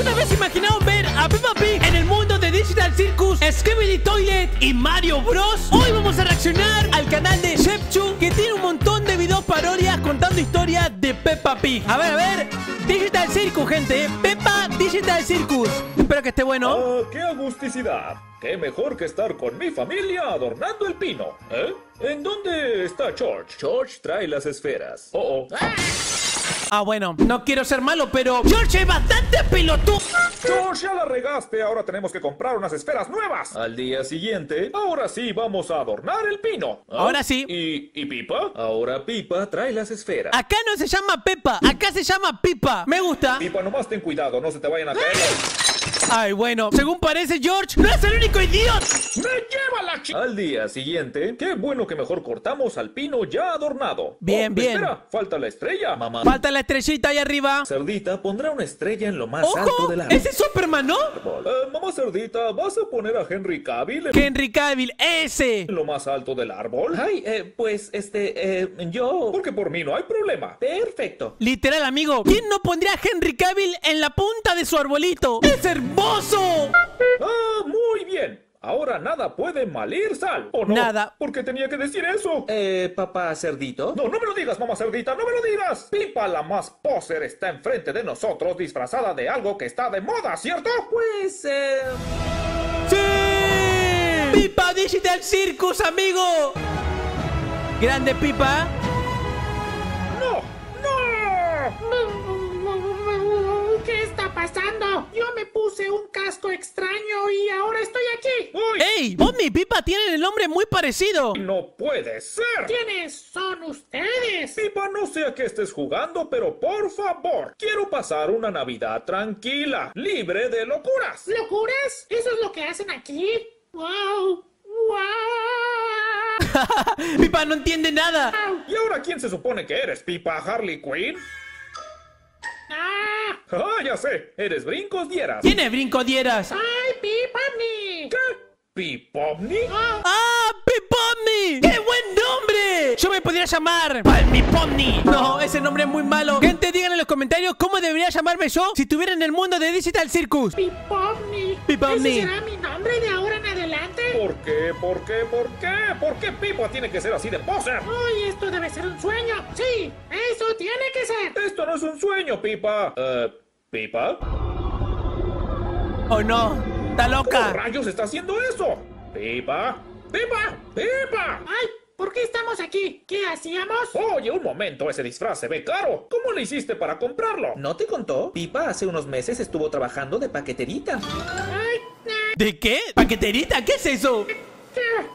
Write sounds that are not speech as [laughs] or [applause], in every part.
¿Alguna vez imaginaron ver a Peppa Pig en el mundo de Digital Circus, Skibidi Toilet y Mario Bros? Hoy vamos a reaccionar al canal de Shepchu que tiene un montón de videos parodias contando historias de Peppa Pig. A ver, a ver. Digital Circus, gente. Peppa Digital Circus. Espero que esté bueno. ¡Ah, qué agusticidad! ¡Qué mejor que estar con mi familia adornando el pino! ¿Eh? ¿En dónde está George? George trae las esferas. Oh, oh. Ah, bueno, no quiero ser malo, pero George es bastante pelotudo. George, ya la regaste. Ahora tenemos que comprar unas esferas nuevas. Al día siguiente, ahora sí vamos a adornar el pino. ¿Ah? Ahora sí. ¿Y, ¿Y Pipa? Ahora Pipa trae las esferas. Acá no se llama Peppa, acá se llama Pipa. Me gusta. Pipa, nomás ten cuidado, no se te vayan a caer. Ay, bueno, según parece, George no es el único idiota. ¡Me lleva la chi... Al día siguiente, qué bueno que mejor cortamos al pino ya adornado. Bien, Oh, bien. Espera, falta la estrella, mamá. Falta la estrellita ahí arriba. Cerdita pondrá una estrella en lo más alto ¡Ojo! del árbol. ¡Ese es Superman, no! Eh, mamá Cerdita, ¿vas a poner a Henry Cavill en Henry Cavill, ese. lo más alto del árbol? Ay, eh, pues, este, eh, yo... Porque por mí no hay problema. Perfecto. Literal, amigo. ¿Quién no pondría a Henry Cavill en la punta de su arbolito? ¡Es hermoso! Ah, muy bien. Ahora nada puede malir sal. ¿O no? Nada. ¿Por qué tenía que decir eso? Eh, papá cerdito. No, no me lo digas, mamá cerdita, no me lo digas. Pipa, la más poser, está enfrente de nosotros disfrazada de algo que está de moda, ¿cierto? Pues, eh... ¡Sí! ¡Pipa Digital Circus, amigo! Grande Pipa. Yo me puse un casco extraño y ahora estoy aquí. ¡Uy! ¡Ey! Pomni y Pipa tienen el nombre muy parecido. ¡No puede ser! ¿Quiénes son ustedes? Pipa, no sé a qué estés jugando, pero por favor, quiero pasar una Navidad tranquila, libre de locuras. ¿Locuras? ¿Eso es lo que hacen aquí? ¡Wow! ¡Wow! [laughs] Pipa no entiende nada. ¿Y ahora quién se supone que eres, Pipa Harley Quinn? ¡Ah! Ah, ya sé, eres Brincos Dieras. ¿Quién es Brinco Dieras? ¡Ay, Pipani! ¿Qué? ¿Pipomni? ¡Ah, Pipomni! ¡Qué buen nombre! Yo me podría llamar Palmipomni. No, ese nombre es muy malo. Gente, digan en los comentarios cómo debería llamarme yo si estuviera en el mundo de Digital Circus. ¡Pipomni! Pipomni. ¿Ese será mi nombre de ahora? ¿Por qué? ¿Por qué? ¿Por qué? ¿Por qué Pipa tiene que ser así de poser? ¡Ay, esto debe ser un sueño! ¡Sí! ¡Eso tiene que ser! Esto no es un sueño, Pipa. Eh, ¿Pipa? ¿O no? ¡Está ¿Cómo loca! rayos está haciendo eso? ¿Pipa? ¡Pipa! ¡Pipa! ¡Ay! ¿Por qué estamos aquí? ¿Qué hacíamos? Oye, un momento, ese disfraz se ve caro. ¿Cómo le hiciste para comprarlo? ¿No te contó? Pipa hace unos meses estuvo trabajando de paqueterita. ¿De qué? ¿Paqueterita? ¿Qué es eso?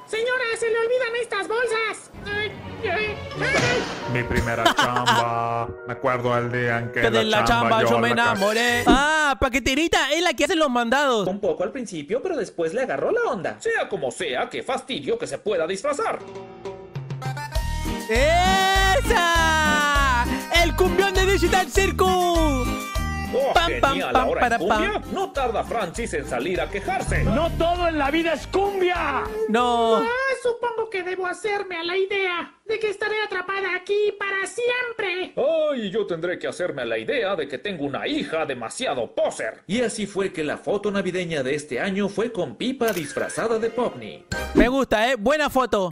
Señora, se le olvidan estas bolsas. ¡Ay! ¡Ay! ¡Ay! Mi primera chamba. Me acuerdo el día en que, Que de la chamba yo me enamoré. Ah, paqueterita es la que hace los mandados. Un poco al principio, pero después le agarró la onda. Sea como sea, qué fastidio que se pueda disfrazar. ¡Esa! ¡El cumbión de Digital Circus! Oh, Pam, pam, genial, pam, ahora para, en cumbia, no tarda Francis en salir a quejarse. No. Ah, supongo que debo hacerme a la idea de que estaré atrapada aquí para siempre. Ay, yo tendré que hacerme a la idea de que tengo una hija demasiado poser. Y así fue que la foto navideña de este año fue con Pipa disfrazada de Popni. Me gusta, ¿eh? Buena foto.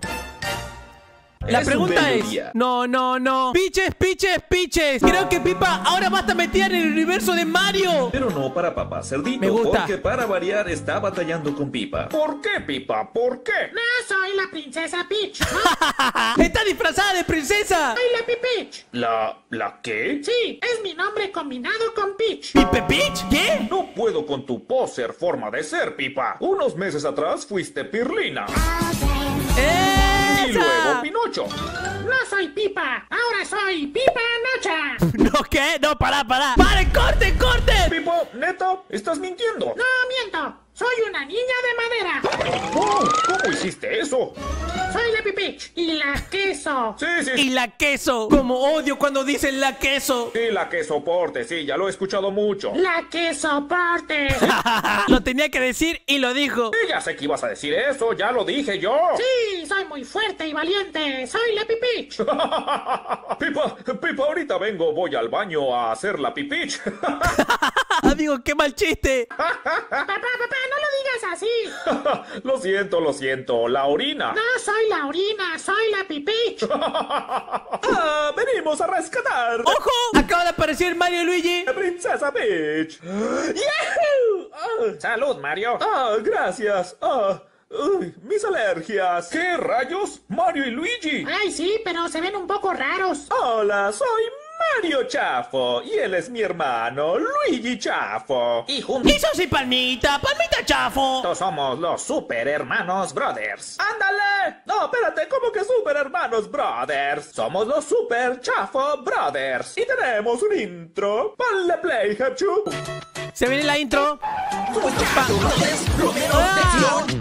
La Es pregunta es... No, no, no. Piches, piches, piches. Creo que Pipa ahora va a estar metida en el universo de Mario. Pero no para papá cerdito, Me gusta. porque para variar está batallando con Pipa. ¿Por qué, Pipa? ¿Por qué? No soy la princesa Peach. No, [laughs] Está disfrazada de princesa. soy la Peach. ¿La... la qué? Sí, es mi nombre combinado con Peach. ¿Pipe Peach? ¿Qué? No puedo con tu poser forma de ser, Pipa. Unos meses atrás fuiste Pirlina. Y luego Pinocho. No soy Pipa, ahora soy Pipa Nocha. [laughs] ¿No qué? No, pará, pará. ¡Pare, corte, corte! Pipo, neta, estás mintiendo. No miento, soy una niña de madera. Oh, ¿Cómo hiciste eso? Soy la Pipich y la queso. Sí, sí, Y la queso. Como odio cuando dicen la queso. sí, la que soporte, sí, ya lo he escuchado mucho. La que soporte. [laughs] lo tenía que decir y lo dijo. Sí, ya sé que ibas a decir eso, ya lo dije yo. Sí, soy muy fuerte y valiente. Soy la Pipich. [laughs] Pipa, Pipa, ahorita vengo, voy al baño a hacer la pipich. [laughs] Amigo, qué mal chiste. Papá, papá, no lo digas así. [laughs] lo siento, lo siento, la orina. No soy la orina, soy la Pipich. [laughs] Ah, venimos a rescatar ¡Ojo! Acaba de aparecer Mario y Luigi. a Princesa Peach. ¡Yahoo! Ah, Salud, Mario. ah, gracias. Ah, uy, mis alergias. ¿Qué rayos? Mario y Luigi. Ay, sí, pero se ven un poco raros. Hola, soy Mario Chafo y él es mi hermano Luigi Chafo. Y juntos Y soy Palmita, Palmita Chafo. somos los super hermanos brothers. ¡Ándale! No, espérate, ¿cómo que Super Hermanos Brothers? Somos los Super Chafo Brothers. Y tenemos un intro. Ponle play, Hepchu. Se viene la intro.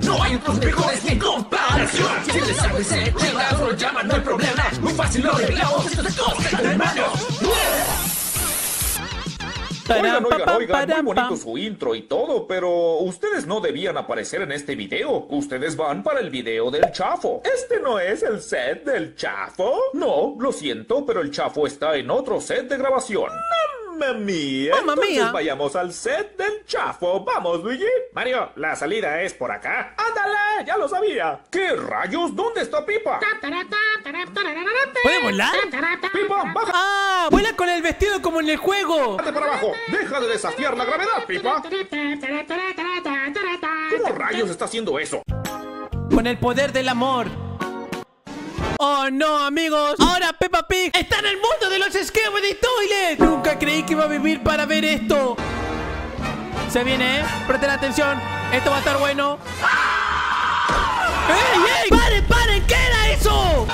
No hay otros mejores ni comparación. Si le sabes se juega, solo llama, no hay problema. Muy fácil lo arreglamos. Esto es cosa de hermanos. Oigan, oigan, oigan, muy bonito su intro y todo, pero ustedes no debían aparecer en este video. Ustedes van para el video del Chafo. ¿Este no es el set del Chafo? No, lo siento, pero el Chafo está en otro set de grabación. ¡Mamma mía! ¡Mamma Entonces mía! vayamos al set del Chafo. ¿Vamos, Luigi? Mario, la salida es por acá. ¡Ándale! ¡Ya lo sabía! ¿Qué rayos? ¿Dónde está Pipa? ¿Puede volar? ¡Pipa, baja! ¡Ah! Vuela con el vestido como en el juego. para abajo! ¡Deja de desafiar la gravedad, Pipa! ¿Cómo rayos está haciendo eso? Con el poder del amor. Oh no, amigos. Ahora Peppa Pig está en el mundo de los Skibidi Toilet. Nunca creí que iba a vivir para ver esto. Se viene, ¿eh? Presten atención. Esto va a estar bueno. ¡Ey, ey! ¡Paren, paren! ¿Qué era eso?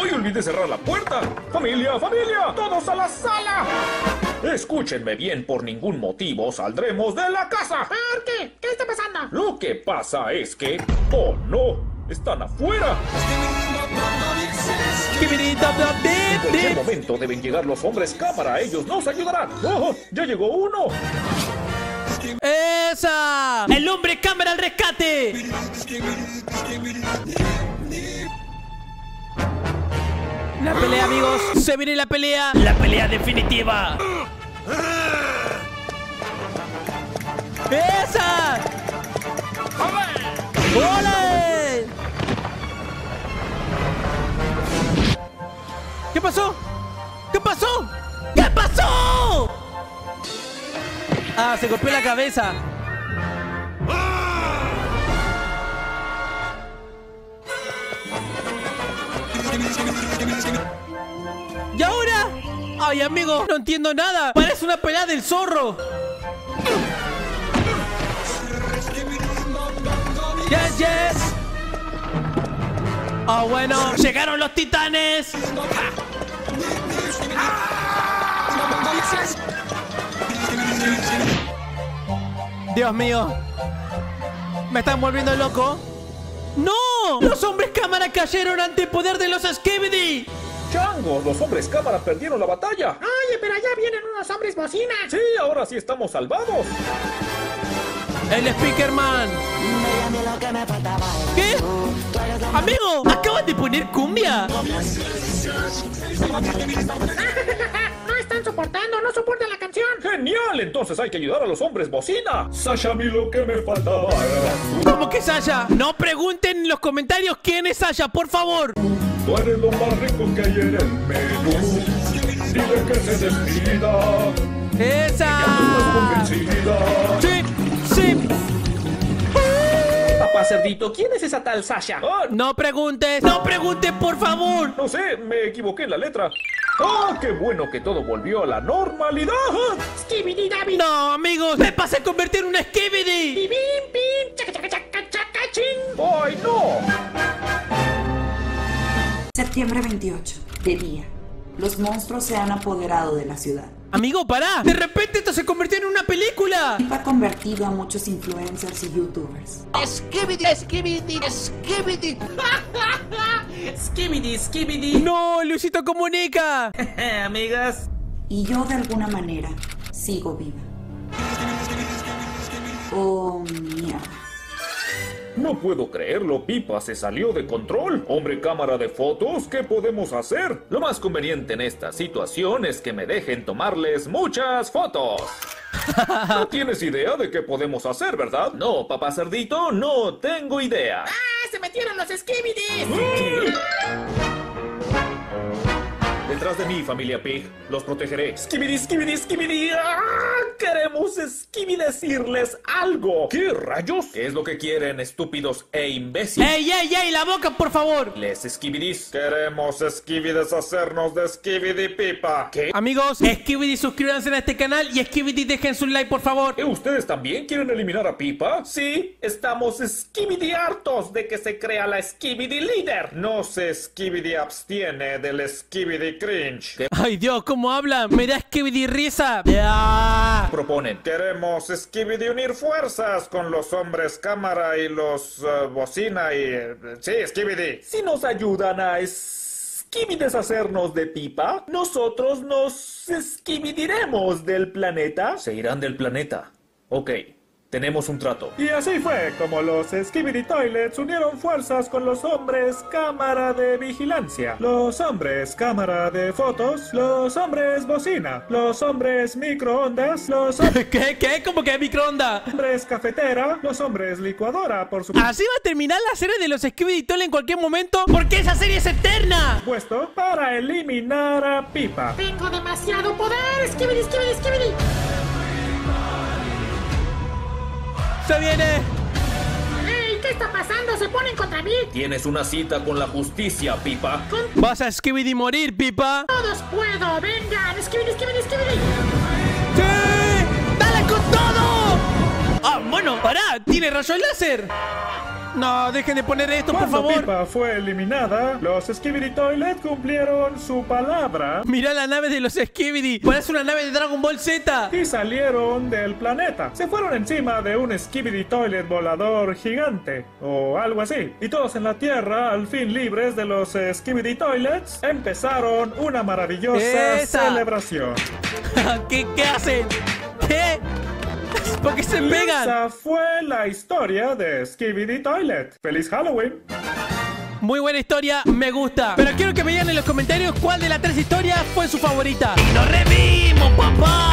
¡Uy, olvidé cerrar la puerta! ¡Familia, familia! ¡Todos a la sala! Escúchenme bien, por ningún motivo saldremos de la casa. ¿Por qué? ¿Qué está pasando? Lo que pasa es que... ¡Oh, no! ¡Están afuera! En cualquier momento deben llegar los hombres cámara. Ellos nos ayudarán. ¡Oh, ya llegó uno! ¡Esa! ¡El hombre cámara al rescate! La pelea, amigos. Se viene la pelea. La pelea definitiva. ¡Esa! ¡Ole! ¿Qué pasó? ¿Qué pasó? ¿Qué pasó? Ah, se golpeó la cabeza. ¿Y ahora? Ay, amigo, no entiendo nada. Parece una pelea del zorro. Yes, yes. Ah, bueno, llegaron los titanes. Dios mío. Me están volviendo loco. ¡No! Los hombres cámara cayeron ante el poder de los Skibidi. ¡Chango! Los hombres cámara perdieron la batalla. Oye, pero allá vienen unos hombres bocina. Sí, ahora sí estamos salvados. El Speakerman. ¿Qué? Amigo, de poner cumbia. [laughs] no están soportando, no soportan la canción. ¡Genial! Entonces hay que ayudar a los hombres bocina. Sasha, a mí lo que me faltaba era. ¿Cómo que Sasha? No pregunten en los comentarios quién es Sasha, por favor. Tú eres lo más rico que hay en el menú. Dile que se despida. Esa. Cerdito, ¿quién es esa tal Sasha? Ah, No preguntes. No preguntes, por favor. no sé, me equivoqué en la letra. ¡Ah, qué bueno que todo volvió a la normalidad! Skibidi dabi. No, amigos. Me pasé a convertir en un Skibidi. Bim, bim, chaca, chaca, chaca, chaca, chin. ¡Ay, no! Septiembre 28, de día. Los monstruos se han apoderado de la ciudad. Amigo, pará. De repente esto se convirtió en una película. Ha convertido a muchos influencers y youtubers. Skibidi, skibidi, skibidi. [laughs] Skibidi, skibidi. No, Luisito Comunica. [laughs] Amigas. Y yo de alguna manera sigo viva. Oh, mierda. No puedo creerlo, Pipa se salió de control. Hombre cámara de fotos, ¿qué podemos hacer? Lo más conveniente en esta situación es que me dejen tomarles muchas fotos. [laughs] No tienes idea de qué podemos hacer, ¿verdad? No, papá cerdito, no tengo idea. ¡Ah! ¡Se metieron los skibidis! Detrás de mí, familia Pig, los protegeré. Skibidi, skibidi, skibidi. ¡Ah! Queremos decirles algo. ¿Qué rayos? ¿Qué es lo que quieren, estúpidos e imbéciles? ¡Ey, ey, ey! ¡La boca, por favor! Les skibidis. Queremos skibidis hacernos de skibidi pipa. ¿Qué? Amigos, Skibidi, suscríbanse a este canal y Skibidi, dejen su like, por favor. ¿Eh, ¿Ustedes también quieren eliminar a Pipa? Sí, estamos skibidi hartos de que se crea la skibidi líder. No se skibidi abstiene del skibidi cringe. ¿Qué Ay, Dios, ¿cómo hablan? Me da Skibidi risa. Ya. Proponen? Queremos skibidi unir fuerzas con los hombres cámara y los eh, bocina y... eh, sí, skibidi. Si nos ayudan a skibidi deshacernos de Pipa, nosotros nos skibidiremos del planeta. Se irán del planeta. Ok. Tenemos un trato. Y así fue como los Skibidi Toilets unieron fuerzas con los hombres cámara de vigilancia, los hombres cámara de fotos, los hombres bocina, los hombres microondas, los [laughs] ¿Qué? ¿Qué? ¿Cómo que microondas? hombres cafetera, los hombres licuadora, por Así va a terminar la serie de los Skibidi Toilet en cualquier momento porque esa serie es eterna. supuesto para eliminar a Pipa. Tengo demasiado poder. Skibidi, skibidi, skibidi. Se viene. ¡Ey! ¿Qué está pasando? Se ponen contra mí. Tienes una cita con la justicia, Pipa. Con Vas a Skibidi morir, pipa. todos puedo. Vengan. Skibidi, skibidi, skibidi. ¡Sí! ¡Dale con todo! Ah, bueno, pará, tiene rayo láser. No, dejen de poner esto, por Cuando favor. Pipa fue eliminada, los Skibidi Toilet cumplieron su palabra Mirá la nave de los Skibidi. Parece una nave de Dragon Ball Z. y salieron del planeta. Se fueron encima de un Skibidi Toilet volador gigante o algo así. Y todos en la Tierra, al fin libres de los Skibidi Toilets, empezaron una maravillosa Esa. celebración. [laughs] ¿Qué, ¿Qué hacen? ¿Qué? ¿Por qué se pegan? Esa fue la historia de Skibidi Toilet. ¡Feliz Halloween! Muy buena historia, me gusta. Pero quiero que me digan en los comentarios cuál de las tres historias fue su favorita. ¡Y nos revimos, papá!